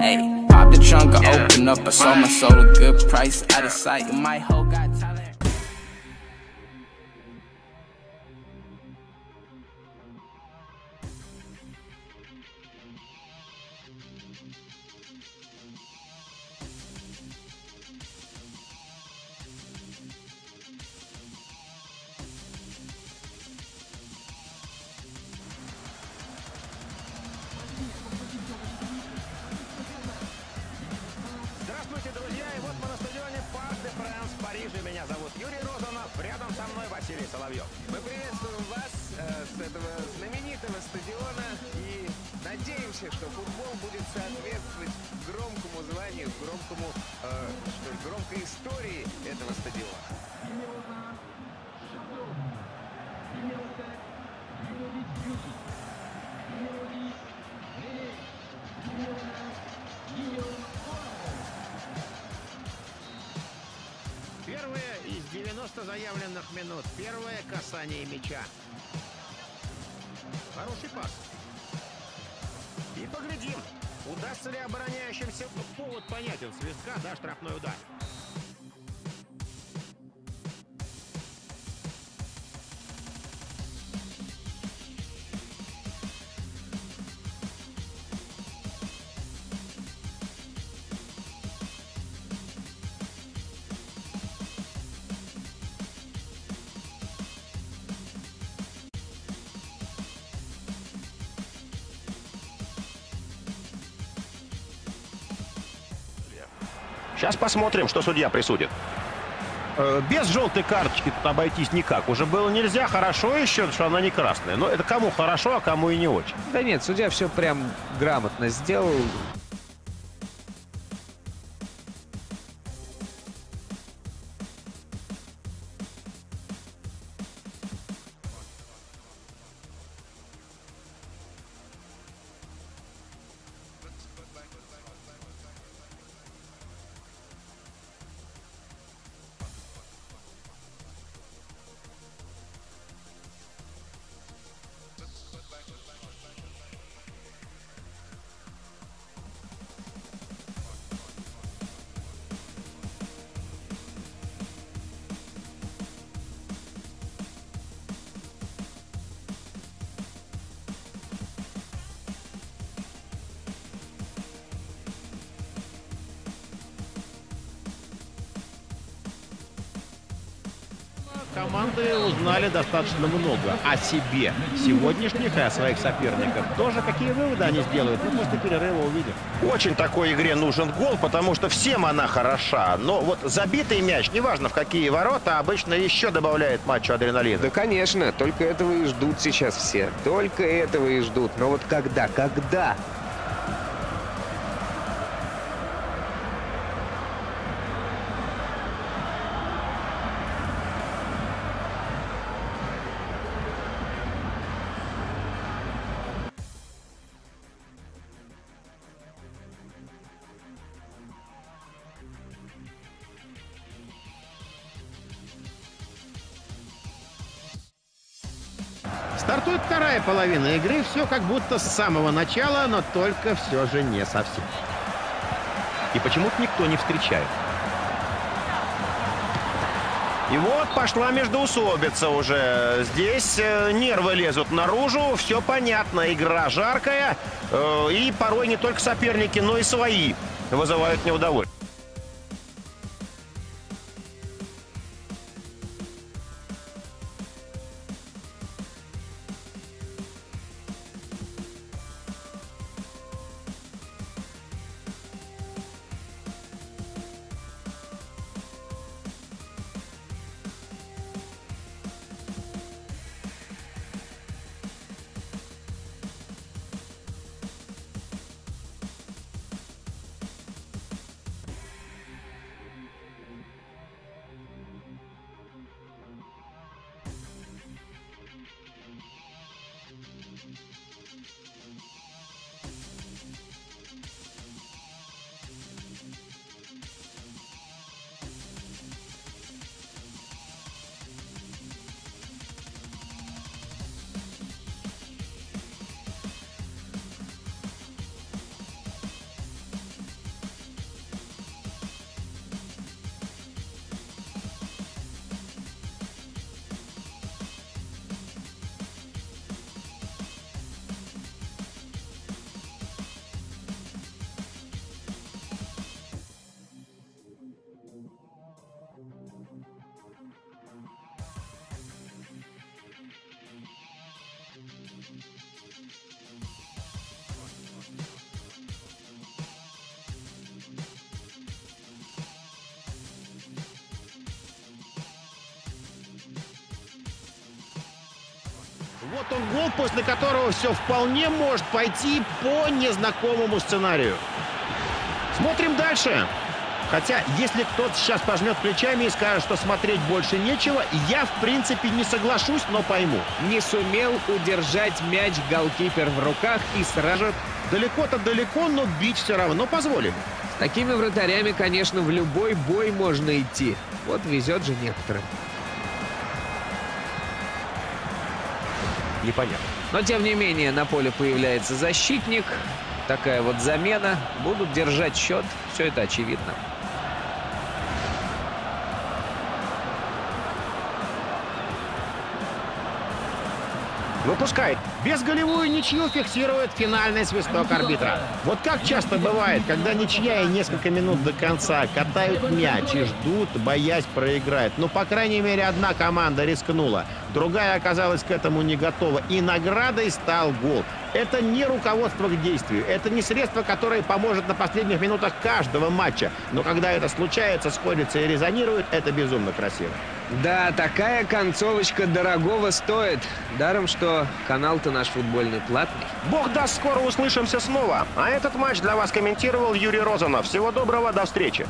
Hey, pop the trunk, I open up, I sold my soul a good price, out of sight. My whole got вот мы на стадионе Парк де Франс в Париже. Меня зовут Юрий Розанов. Рядом со мной Василий Соловьев. Мы приветствуем вас э, с этого знаменитого стадиона и надеемся, что футбол будет соответствовать громкому званию, громкому, э, что громкой истории этого стадиона. 90 заявленных минут. Первое касание мяча. Хороший пас. И поглядим, удастся ли обороняющимся повод понятен свистка, да, штрафной удар. Сейчас посмотрим, что судья присудит. Э, Без желтой карточки тут обойтись никак. Уже было нельзя. Хорошо еще, что она не красная. Но это кому хорошо, а кому и не очень. Да нет, судья все прям грамотно сделал. Команды узнали достаточно много о себе сегодняшних и о своих соперниках. Тоже какие выводы они сделают, мы после перерыва увидим. Очень такой игре нужен гол, потому что всем она хороша. Но вот забитый мяч, неважно в какие ворота, обычно еще добавляет матчу адреналина. Да, конечно, только этого и ждут сейчас все. Только этого и ждут. Но вот когда, когда? Стартует вторая половина игры. Все как будто с самого начала, но только все же не совсем. И почему-то никто не встречает. И вот пошла междоусобица уже. Здесь э, нервы лезут наружу, все понятно, игра жаркая. э, и порой не только соперники, но и свои вызывают неудовольствие. Música Вот он гол, после которого все вполне может пойти по незнакомому сценарию. Смотрим дальше. Хотя, если кто-то сейчас пожмет плечами и скажет, что смотреть больше нечего, я, в принципе, не соглашусь, но пойму. Не сумел удержать мяч голкипер в руках и сразу... Далеко-то далеко, но бить все равно позволим. С такими вратарями, конечно, в любой бой можно идти. Вот везет же некоторым. Непонятно. Но, тем не менее, на поле появляется защитник. Такая вот замена. Будут держать счет. Все это очевидно. Выпускает. Безголевую ничью фиксирует финальный свисток арбитра. Вот как часто бывает, когда ничья и несколько минут до конца катают мяч и ждут, боясь проиграть. Ну, по крайней мере, одна команда рискнула. Другая оказалась к этому не готова. И наградой стал гол. Это не руководство к действию. Это не средство, которое поможет на последних минутах каждого матча. Но когда это случается, сходится и резонирует, это безумно красиво. Да, такая концовочка дорогого стоит. Даром, что канал-то наш футбольный платный. Бог даст, скоро услышимся снова. А этот матч для вас комментировал Юрий Розанов. Всего доброго, до встречи.